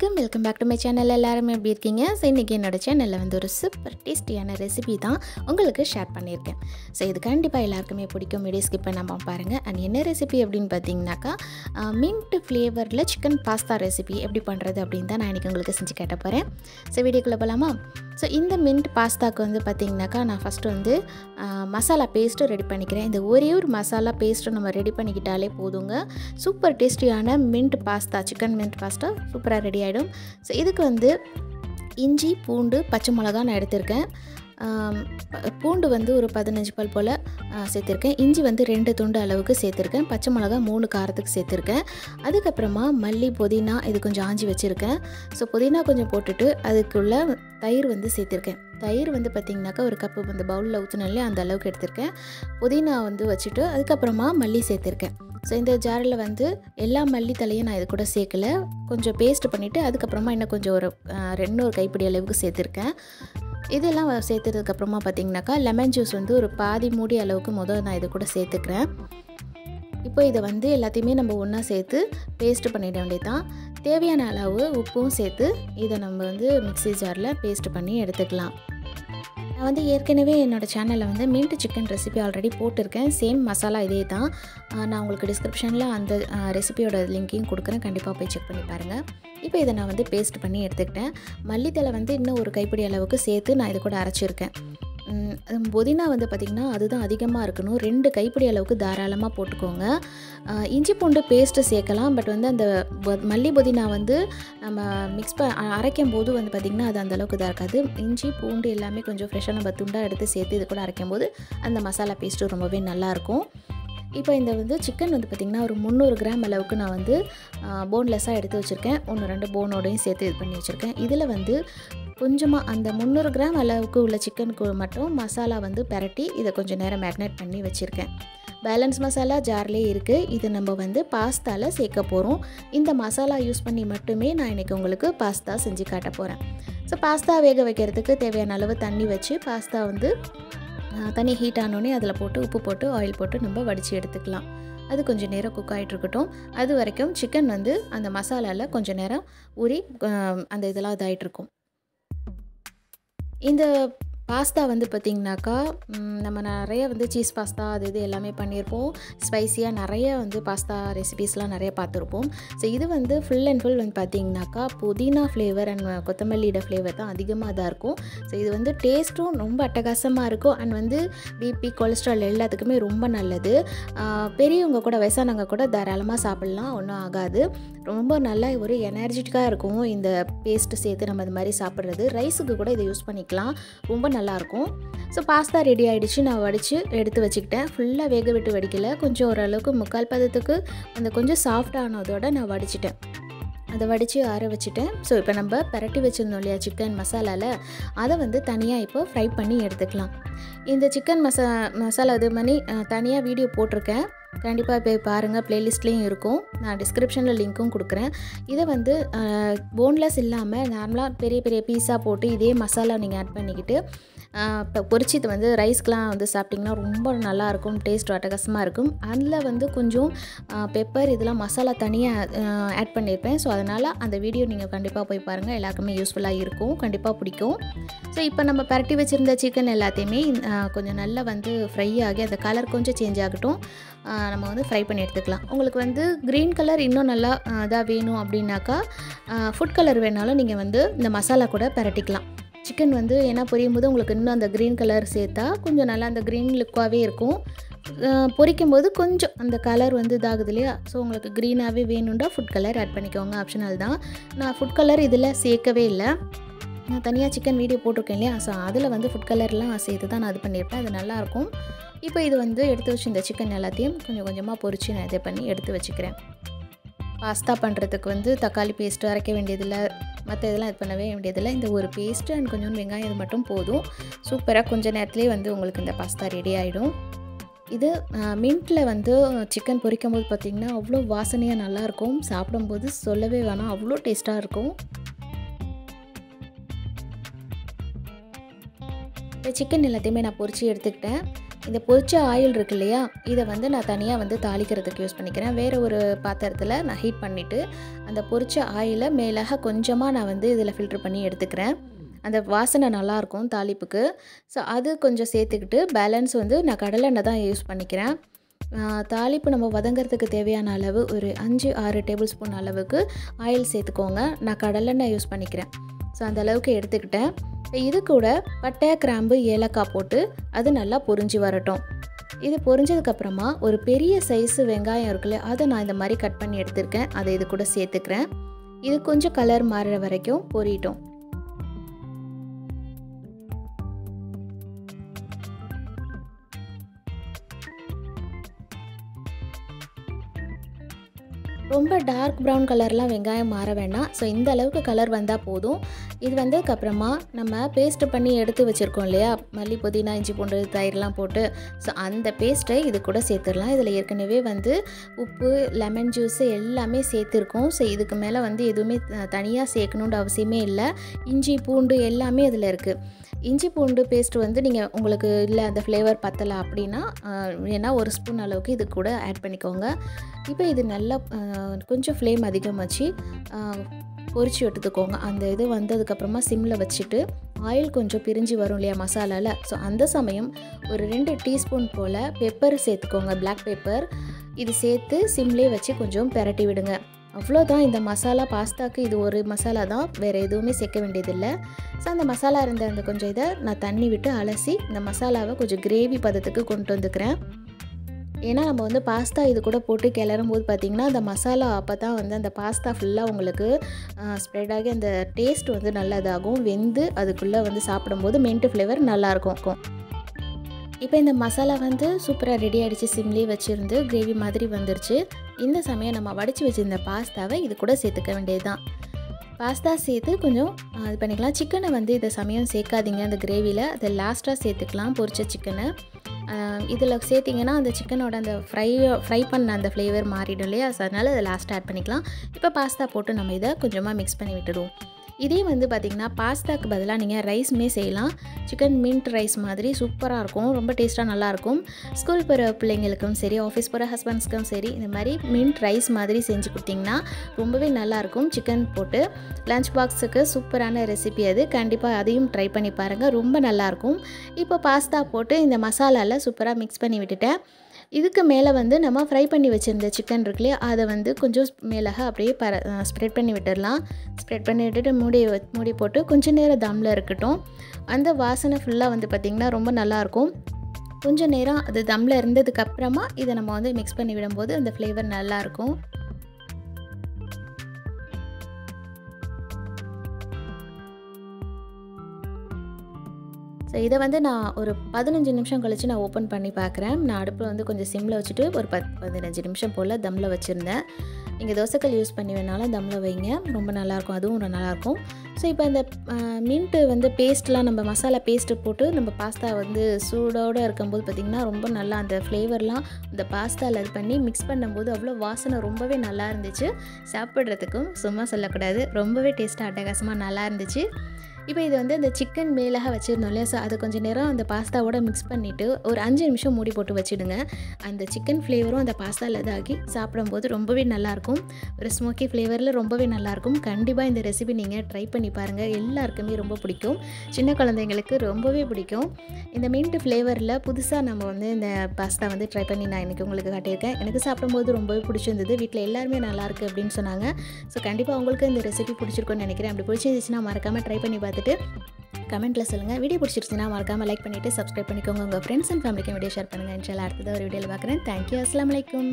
Welcome back to my channel எல்லாருமே எப்படி இருக்கீங்க? ஸோ இன்றைக்கி என்னோடய சேனலில் வந்து ஒரு சூப்பர் டேஸ்டியான ரெசிபி தான் உங்களுக்கு ஷேர் பண்ணியிருக்கேன். ஸோ இது கண்டிப்பாக எல்லாருக்குமே பிடிக்கும். வீடியோ ஸ்கிப் பண்ணாமல் பாருங்கள் அண்ட் என்ன ரெசிபி அப்படின்னு பார்த்தீங்கன்னாக்கா மின்ட் ஃப்ளேவரில் சிக்கன் பாஸ்தா ரெசிபி எப்படி பண்ணுறது அப்படின்னு தான் நான் இன்றைக்கி உங்களுக்கு செஞ்சு கேட்ட போகிறேன் ஸோ வீடியோக்குள்ளே போகலாமா ஸோ இந்த மின்ட் பாஸ்தாவுக்கு வந்து பார்த்தீங்கன்னாக்கா நான் ஃபஸ்ட்டு வந்து மசாலா பேஸ்ட்டு ரெடி பண்ணிக்கிறேன். இந்த ஒரே ஒரு மசாலா பேஸ்ட்டு நம்ம ரெடி பண்ணிக்கிட்டாலே போதுங்க. சூப்பர் டேஸ்டியான mint pasta chicken mint pasta சூப்பராக ரெடி ஆகிடும் ஸோ இதுக்கு வந்து இஞ்சி பூண்டு பச்சை மிளகா நான் எடுத்திருக்கேன். பூண்டு வந்து ஒரு பதினஞ்சு பல் போல் சேர்த்துருக்கேன். இஞ்சி வந்து ரெண்டு துண்டு அளவுக்கு சேர்த்துருக்கேன். பச்சை மிளகா மூணு காரத்துக்கு சேர்த்துருக்கேன். அதுக்கப்புறமா மல்லி புதினா இது கொஞ்சம் ஆஞ்சி வச்சுருக்கேன். ஸோ புதினா கொஞ்சம் போட்டுட்டு அதுக்குள்ள தயிர் வந்து சேர்த்துருக்கேன். தயிர் வந்து பார்த்திங்கனாக்கா ஒரு கப்பு அந்த பவுலில் ஊற்றினாலே அந்த அளவுக்கு எடுத்திருக்கேன். புதினா வந்து வச்சுட்டு அதுக்கப்புறமா மல்லி சேர்த்துருக்கேன். ஸோ இந்த ஜாரில் வந்து எல்லா மல்லி தலையும் நான் இது கூட சேர்க்கல. கொஞ்சம் பேஸ்ட் பண்ணிவிட்டு அதுக்கப்புறமா இன்னும் கொஞ்சம் ஒரு ரெண்டு ஒரு கைப்பிடி அளவுக்கு சேர்த்துருக்கேன். இதெல்லாம் சேர்த்ததுக்கப்புறமா பார்த்தீங்கன்னாக்கா லெமன் ஜூஸ் வந்து ஒரு பாதி மூடி அளவுக்கு முதல் நான் இது கூட சேர்த்துக்கிறேன். இப்போ இதை வந்து எல்லாத்தையுமே நம்ம ஒன்றா சேர்த்து பேஸ்ட் பண்ணிட வேண்டியதுதான். தேவையான அளவு உப்பும் சேர்த்து இதை நம்ம வந்து மிக்சி ஜாரில் பேஸ்ட் பண்ணி எடுத்துக்கலாம். நான் வந்து ஏற்கனவே என்னோடய சேனலில் வந்து மின்ட் சிக்கன் ரெசிபி ஆல்ரெடி போட்டிருக்கேன். சேம் மசாலா இதே தான். நான் உங்களுக்கு டிஸ்கிரிப்ஷனில் அந்த ரெசிபியோட லிங்க்கையும் கொடுக்குறேன். கண்டிப்பாக போய் செக் பண்ணி பாருங்கள் இப்போ இதை நான் வந்து பேஸ்ட் பண்ணி எடுத்துக்கிட்டேன். மல்லித்தலை வந்து இன்னும் ஒரு கைப்பிடி அளவுக்கு சேர்த்து நான் இது கூட அரைச்சிருக்கேன். புதினா வந்து பார்த்திங்கன்னா அதுதான் அதிகமாக இருக்கணும். ரெண்டு கைப்பிடி அளவுக்கு தாராளமாக போட்டுக்கோங்க. இஞ்சி பூண்டு பேஸ்ட்டு சேர்க்கலாம். பட் வந்து அந்த மல்லி புதினா வந்து நம்ம மிக்ஸ் ப அரைக்கும் போது வந்து பார்த்திங்கன்னா அது அந்தளவுக்கு இதாக இருக்காது. இஞ்சி பூண்டு எல்லாமே கொஞ்சம் ஃப்ரெஷ்ஷாக நம்ம துண்டாக எடுத்து சேர்த்து இது கூட அரைக்கும் போது அந்த மசாலா பேஸ்ட்டு ரொம்பவே நல்லாயிருக்கும் இப்போ இந்த வந்து சிக்கன் வந்து பார்த்திங்கன்னா ஒரு முந்நூறு கிராம் அளவுக்கு நான் வந்து போன்லெஸ்ஸாக எடுத்து வச்சுருக்கேன். ஒன்று ரெண்டு போனோடையும் சேர்த்து இது பண்ணி வச்சுருக்கேன். இதில் வந்து கொஞ்சமாக அந்த முந்நூறு கிராம் அளவுக்கு உள்ள சிக்கனுக்கு மட்டும் மசாலா வந்து பரட்டி இதை கொஞ்சம் நேரம் மேக்னேட் பண்ணி வச்சுருக்கேன். பேலன்ஸ் மசாலா ஜார்லேயே இருக்குது இது நம்ம வந்து பாஸ்தாவில் சேர்க்க போகிறோம் இந்த மசாலா யூஸ் பண்ணி மட்டுமே நான் இன்றைக்கி உங்களுக்கு பாஸ்தா செஞ்சு காட்ட போகிறேன் ஸோ பாஸ்தா வேக வைக்கிறதுக்கு தேவையான அளவு தண்ணி வச்சு பாஸ்தா வந்து தண்ணி ஹீட் ஆனோடனே அதில் போட்டு உப்பு போட்டு ஆயில் போட்டு நம்ம வடித்து எடுத்துக்கலாம். அது கொஞ்சம் நேரம் குக் ஆகிட்டு இருக்கட்டும். அது வரைக்கும் சிக்கன் வந்து அந்த மசாலாவில் கொஞ்சம் நேரம் ஊறி அந்த இதெல்லாம் இதாகிட்டு இருக்கும். இந்த பாஸ்தா வந்து பார்த்திங்கனாக்கா நம்ம நிறைய வந்து சீஸ் பாஸ்தா அது இது எல்லாமே பண்ணியிருப்போம். ஸ்பைசியாக நிறைய வந்து பாஸ்தா ரெசிபீஸ்லாம் நிறைய பார்த்துருப்போம். ஸோ இது வந்து ஃபுல் அண்ட் ஃபுல் வந்து பார்த்திங்கனாக்கா புதினா ஃப்ளேவர் அண்ட் கொத்தமல்லியோட ஃப்ளேவர் தான் அதிகமாக தான் இருக்கும். ஸோ இது வந்து டேஸ்ட்டும் ரொம்ப அட்டகாசமாக இருக்கும். அண்ட் வந்து பிபி கொலஸ்ட்ரால் எல்லாத்துக்குமே ரொம்ப நல்லது. பெரியவங்க கூட வயசானவங்க கூட தாராளமாக சாப்பிட்லாம். ஒன்றும் ஆகாது. ரொம்ப நல்லா ஒரு எனர்ஜெட்டிக்காக இருக்கும். இந்த பேஸ்ட்டு சேர்த்து நம்ம இது மாதிரி சாப்பிட்றது. ரைஸுக்கு கூட இதை யூஸ் பண்ணிக்கலாம். ரொம்ப நல்லாயிருக்கும். ஸோ பாஸ்தா ரெடி ஆகிடுச்சு நான் வடித்து எடுத்து வச்சுக்கிட்டேன். ஃபுல்லாக வேக விட்டு வடிக்கல. கொஞ்சம் ஓரளவுக்கு முக்கால் பதத்துக்கு அந்த கொஞ்சம் சாஃப்ட் ஆனதோட நான் வடிச்சிட்டேன். அதை வடித்து ஆற வச்சுட்டேன். ஸோ இப்போ நம்ம பரட்டி வச்சுருந்தோம் இல்லையா சிக்கன் மசாலாவில் அதை வந்து தனியாக இப்போ ஃப்ரை பண்ணி எடுத்துக்கலாம். இந்த சிக்கன் மசா மசாலா இது பண்ணி தனியாக வீடியோ போட்டிருக்கேன். கண்டிப்பாக போய் பாருங்கள் ப்ளேலிஸ்ட்லேயும் இருக்கும். நான் டிஸ்கிரிப்ஷனில் லிங்க்கும் கொடுக்குறேன். இதை வந்து போன்லெஸ் இல்லாமல் நார்மலாக பெரிய பெரிய பீஸா போட்டு இதே மசாலா நீங்கள் ஆட் பண்ணிக்கிட்டு இப்போ பொரிச்சிட்டு வந்து ரைஸ்க்கெலாம் வந்து சாப்பிட்டிங்கன்னா ரொம்ப நல்லாயிருக்கும் டேஸ்ட் அட்டகாசமாக இருக்கும். அதில் வந்து கொஞ்சம் பெப்பர் இதெல்லாம் மசாலா தனியாக ஆட் பண்ணியிருப்பேன் ஸோ அதனால் அந்த வீடியோ நீங்கள் கண்டிப்பாக போய் பாருங்கள் எல்லாருக்குமே யூஸ்ஃபுல்லாக இருக்கும். கண்டிப்பாக பிடிக்கும். ஸோ இப்போ நம்ம பரட்டி வச்சுருந்த சிக்கன் எல்லாத்தையுமே கொஞ்சம் நல்லா வந்து ஃப்ரை ஆகி அந்த கலர் கொஞ்சம் சேஞ்ச் ஆகட்டும். நம்ம வந்து ஃப்ரை பண்ணி எடுத்துக்கலாம். உங்களுக்கு வந்து க்ரீன் கலர் இன்னும் நல்லா இதாக வேணும் அப்படின்னாக்கா ஃபுட் கலர் வேணாலும் நீங்கள் வந்து இந்த மசாலா கூட பரட்டிக்கலாம். சிக்கன் வந்து ஏன்னா பொரியும் போது உங்களுக்கு இன்னும் அந்த க்ரீன் கலர் சேர்த்தா கொஞ்சம் நல்லா அந்த க்ரீன் லுக்காகவே இருக்கும். பொரிக்கும் போது கொஞ்சம் அந்த கலர் வந்து இதாகுது இல்லையா? ஸோ உங்களுக்கு க்ரீனாகவே வேணும்டா ஃபுட் கலர் ஆட் பண்ணிக்கோங்க. ஆப்ஷனல் தான். நான் ஃபுட் கலர் இதில் சேர்க்கவே இல்லை. நான் தனியாக சிக்கன் வீடியோ போட்டிருக்கேன் இல்லையா? ஸோ அதில் வந்து ஃபுட் கலர்லாம் சேர்த்து தான் நான் இது பண்ணியிருப்பேன். அது நல்லாயிருக்கும் இப்போ இது வந்து எடுத்து வச்சு இந்த சிக்கன் எல்லாத்தையும் கொஞ்சம் கொஞ்சமாக பொரித்து நான் இதை பண்ணி எடுத்து வச்சுக்கிறேன். பாஸ்தா பண்ணுறதுக்கு வந்து தக்காளி பேஸ்ட்டு அரைக்க வேண்டியதில்லை. மற்ற இதெல்லாம் இது பண்ணவே வேண்டியதில்லை. இந்த ஒரு பேஸ்ட்டு அண்ட் கொஞ்சம் வெங்காயம் இது மட்டும் போதும். சூப்பராக கொஞ்ச நேரத்துலேயே வந்து உங்களுக்கு இந்த பாஸ்தா ரெடி ஆகிடும் இது மின்ட்டில் வந்து சிக்கன் பொரிக்கும் போது பார்த்திங்கன்னா அவ்வளோ வாசனையாக நல்லாயிருக்கும் சாப்பிடும்போது சொல்லவே வேணாம். அவ்வளோ டேஸ்ட்டாக இருக்கும். இந்த சிக்கன் எல்லாத்தையுமே நான் பொரித்து எடுத்துக்கிட்டேன். இந்த பொரிச்ச ஆயில் இருக்கு இல்லையா? இதை வந்து நான் தனியாக வந்து தாளிக்கிறதுக்கு யூஸ் பண்ணிக்கிறேன். வேறு ஒரு பாத்திரத்தில் நான் ஹீட் பண்ணிவிட்டு அந்த பொரிச்ச ஆயிலை மேலாக கொஞ்சமாக நான் வந்து இதில் ஃபில்ட்ரு பண்ணி எடுத்துக்கிறேன். அந்த வாசனை நல்லாயிருக்கும் தாளிப்புக்கு. ஸோ அது கொஞ்சம் சேர்த்துக்கிட்டு பேலன்ஸ் வந்து நான் கடலெண்ணெய் தான் யூஸ் பண்ணிக்கிறேன். தாளிப்பு நம்ம வதங்கிறதுக்கு தேவையான அளவு ஒரு அஞ்சு ஆறு டேபிள் ஸ்பூன் அளவுக்கு ஆயில் சேர்த்துக்கோங்க. நான் கடலெண்ணெய் யூஸ் பண்ணிக்கிறேன். ஸோ அந்த அளவுக்கு எடுத்துக்கிட்டேன். இது கூட பட்டை கிராம்பு ஏலக்காய் போட்டு அது நல்லா பொரிஞ்சு வரட்டும். இது பொரிஞ்சதுக்கப்புறமா ஒரு பெரிய சைஸு வெங்காயம் இருக்குல்ல அதை நான் இந்த மாதிரி கட் பண்ணி எடுத்திருக்கேன். அதை இது கூட சேர்த்துக்கிறேன். இது கொஞ்சம் கலர் மாறுற வரைக்கும் பொரியட்டும் ரொம்ப டார்க் ப்ரௌன் கலர்லாம் வெங்காயம் மாற வேண்டாம். ஸோ இந்த அளவுக்கு கலர் வந்தால் போதும். இது வந்ததுக்கப்புறமா நம்ம பேஸ்ட்டு பண்ணி எடுத்து வச்சுருக்கோம் இல்லையா? மல்லி புதினா இஞ்சி பூண்டு தயிர்லாம் போட்டு. ஸோ அந்த பேஸ்ட்டை இது கூட சேர்த்துடலாம். இதில் ஏற்கனவே வந்து உப்பு லெமன் ஜூஸு எல்லாமே சேர்த்துருக்கோம். ஸோ இதுக்கு மேலே வந்து எதுவுமே தனியாக சேர்க்கணுன்ற அவசியமே இல்லை. இஞ்சி பூண்டு எல்லாமே இதில் இருக்குது இஞ்சி பூண்டு பேஸ்ட் வந்து நீங்கள் உங்களுக்கு இல்லை அந்த ஃப்ளேவர் பத்தலை அப்படின்னா ஏன்னா ஒரு ஸ்பூன் அளவுக்கு இது கூட ஆட் பண்ணிக்கோங்க. இப்போ இது நல்லா கொஞ்சம் ஃப்ளேம் அதிகமாச்சு. பொறிச்சு பொரிச்சு எடுத்துக்கோங்க. அந்த இது வந்ததுக்கப்புறமா சிம்மில் வச்சுட்டு ஆயில் கொஞ்சம் பிரிஞ்சு வரும் இல்லையா மசாலாவில் ஸோ அந்த சமயம் ஒரு ரெண்டு டீஸ்பூன் போல் பெப்பர் சேர்த்துக்கோங்க பிளாக் பெப்பர் இது சேர்த்து சிம்லேயே வச்சு கொஞ்சம் பெரட்டி விடுங்க. அவ்வளோதான் இந்த மசாலா பாஸ்தாக்கு இது ஒரு மசாலா தான். வேறு எதுவுமே சேர்க்க வேண்டியதில்லை. ஸோ அந்த மசாலா இருந்த அந்த கொஞ்சம் இதை நான் தண்ணி விட்டு அலசி இந்த மசாலாவை கொஞ்சம் கிரேவி பதத்துக்கு கொண்டு வந்துக்கிறேன். ஏன்னா நம்ம வந்து பாஸ்தா இது கூட போட்டு கிளறும் போது பார்த்திங்கன்னா அந்த மசாலா அப்போ தான் வந்து அந்த பாஸ்தா ஃபுல்லாக உங்களுக்கு ஸ்ப்ரெட் ஆகி அந்த டேஸ்ட் வந்து நல்லதாகும். வெந்து அதுக்குள்ளே வந்து சாப்பிடும்போது மென்ட்டு ஃப்ளேவர் நல்லாயிருக்கும் இப்போ இந்த மசாலா வந்து சூப்பராக ரெடி ஆகிடுச்சு சிம்லேயே வச்சுருந்து கிரேவி மாதிரி வந்துருச்சு. இந்த சமயம் நம்ம வடித்து வச்சுருந்த பாஸ்தாவை இது கூட சேர்த்துக்க வேண்டியது தான் பாஸ்தா சேர்த்து கொஞ்சம் இது பண்ணிக்கலாம். சிக்கனை வந்து இதை சமயம் சேர்க்காதீங்க அந்த கிரேவியில் அதை லாஸ்ட்டாக சேர்த்துக்கலாம் பொரிச்ச சிக்கனை. இதில் சேர்த்திங்கன்னா அந்த சிக்கனோட அந்த ஃப்ரை ஃப்ரை பண்ண அந்த ஃப்ளேவர் மாறிடும் இல்லையா? ஸோ அதனால் அதை லாஸ்ட் ஆட் பண்ணிக்கலாம். இப்போ பாஸ்தா போட்டு நம்ம இதை கொஞ்சமாக மிக்ஸ் பண்ணி விட்டுடுவோம். இதே வந்து பார்த்திங்கன்னா பாஸ்தாக்கு பதிலாக நீங்கள் ரைஸுமே செய்யலாம். சிக்கன் மின்ட் ரைஸ் மாதிரி சூப்பராக இருக்கும். ரொம்ப டேஸ்ட்டாக நல்லாயிருக்கும். ஸ்கூல் போகிற பிள்ளைங்களுக்கும் சரி ஆஃபீஸ் போகிற ஹஸ்பண்ட்ஸ்க்கும் சரி இந்த மாதிரி மின்ட் ரைஸ் மாதிரி செஞ்சு கொடுத்திங்கன்னா ரொம்பவே நல்லாயிருக்கும். சிக்கன் போட்டு லஞ்ச் பாக்ஸுக்கு சூப்பரான ரெசிபி அது. கண்டிப்பாக அதையும் ட்ரை பண்ணி பாருங்கள் ரொம்ப நல்லாயிருக்கும். இப்போ பாஸ்தா போட்டு இந்த மசாலாவில் சூப்பராக மிக்ஸ் பண்ணி விட்டுட்டேன். இதுக்கு மேலே வந்து நம்ம ஃப்ரை பண்ணி வச்சுருந்த சிக்கன் இருக்குல்லையே அதை வந்து கொஞ்சம் மேலாக அப்படியே பர ஸ்ப்ரெட் பண்ணி விட்டுடலாம். ஸ்ப்ரெட் பண்ணி விட்டுட்டு மூடி மூடி போட்டு கொஞ்சம் நேரம் தம்மில் இருக்கட்டும். அந்த வாசனை ஃபுல்லாக வந்து பார்த்திங்கன்னா ரொம்ப நல்லாயிருக்கும் கொஞ்சம் நேரம் அது தம்மில் இருந்ததுக்கப்புறமா இதை நம்ம வந்து மிக்ஸ் பண்ணி விடும்போது அந்த ஃப்ளேவர் நல்லாயிருக்கும் ஸோ இதை வந்து நான் ஒரு பதினஞ்சு நிமிஷம் கழித்து நான் ஓப்பன் பண்ணி பார்க்குறேன். நான் அடுப்பில் வந்து கொஞ்சம் சிம்மில் வச்சுட்டு ஒரு பத் பதினஞ்சு நிமிஷம் போல் தம்மில் வச்சுருந்தேன். நீங்கள் தோசைக்கல் யூஸ் பண்ணி வேணாலும் தம்மில் வைங்க. ரொம்ப நல்லாயிருக்கும். அதுவும் நல்லாயிருக்கும். ஸோ இப்போ இந்த மின்ட்டு வந்து பேஸ்ட்லாம் நம்ம மசாலா பேஸ்ட்டு போட்டு நம்ம பாஸ்தா வந்து சூடோடு இருக்கும்போது பார்த்திங்கன்னா ரொம்ப நல்லா அந்த ஃப்ளேவர்லாம் அந்த பாஸ்தாவில் இது பண்ணி மிக்ஸ் பண்ணும்போது அவ்வளோ வாசனை ரொம்பவே நல்லா இருந்துச்சு. சாப்பிட்றதுக்கும் சும்மா சொல்லக்கூடாது. ரொம்பவே டேஸ்ட்டாக அட்டகாசமாக நல்லா இருந்துச்சு. இப்போ இது வந்து அந்த சிக்கன் மேலாக வச்சுருந்தோம் இல்லையா? ஸோ அதை கொஞ்சம் நேரம் அந்த பாஸ்தாவோட மிக்ஸ் பண்ணிவிட்டு ஒரு அஞ்சு நிமிஷம் மூடி போட்டு வச்சுடுங்க. அந்த சிக்கன் ஃப்ளேவரும் அந்த பாஸ்தாவில் இதாகி சாப்பிடும்போது ரொம்பவே நல்லாயிருக்கும். ஒரு ஸ்மோக்கி ஃப்ளேவரில் ரொம்பவே நல்லாயிருக்கும். கண்டிப்பாக இந்த ரெசிபி நீங்கள் ட்ரை பண்ணி பாருங்கள் எல்லாருக்குமே ரொம்ப பிடிக்கும். சின்ன குழந்தைங்களுக்கு ரொம்பவே பிடிக்கும். இந்த மின்ட் ஃப்ளேவரில் புதுசாக நம்ம வந்து இந்த பாஸ்தா வந்து ட்ரை பண்ணி நான் இன்றைக்கி உங்களுக்கு காட்டியிருக்கேன். எனக்கு சாப்பிடும்போது ரொம்பவே பிடிச்சிருந்தது. வீட்டில் எல்லாருமே நல்லாயிருக்கு அப்படின்னு சொன்னாங்க. ஸோ கண்டிப்பாக உங்களுக்கு இந்த ரெசிபி பிடிச்சிருக்கும்னு நினைக்கிறேன். அப்படி பிடிச்சிருந்துச்சுன்னா மறக்காமல் ட்ரை பண்ணி பார்த்து பார்த்துட்டு கமெண்ட்டில் சொல்லுங்கள் வீடியோ பிடிச்சிருச்சுன்னா மறக்காமல் லைக் பண்ணிவிட்டு சப்ஸ்கிரைப் பண்ணிக்கோங்க. உங்கள் ஃப்ரெண்ட்ஸ் அண்ட் ஃபேமிலிக்கும் வீடியோ ஷேர் பண்ணுங்கள் இன்ஷால்லா அடுத்தது ஒரு வீடியோவில் பார்க்குறேன். தேங்க்யூ அஸ்லாம் வலைக்கும்